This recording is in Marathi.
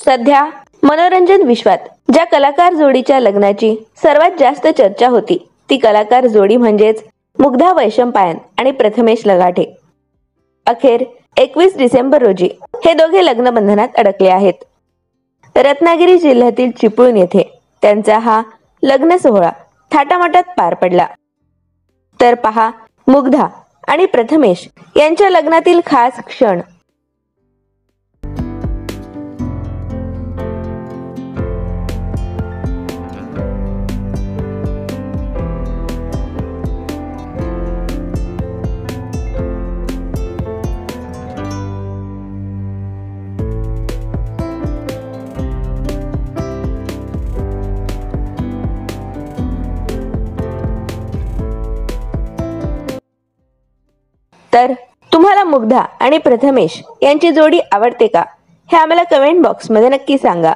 सध्या मनोरंजन विश्वात ज्या कलाकार जोडीच्या लग्नाची सर्वात जास्त चर्चा होती ती कलाकार जोडी म्हणजेच मुग्धा वैशंपायन आणि प्रथमेश लगाठे. अखेर एकवीस डिसेंबर रोजी हे दोघे लग्न बंधनात अडकले आहेत. रत्नागिरी जिल्ह्यातील चिपळूण येथे त्यांचा हा लग्न सोहळा थाटामाटात पार पडला. तर पहा मुग्धा आणि प्रथमेश यांच्या लग्नातील खास क्षण तर तुम्हाला मुग्धा आणि प्रथमेश यांची जोडी आवडते का? हे आम्हाला कमेंट बॉक्समध्ये नक्की सांगा.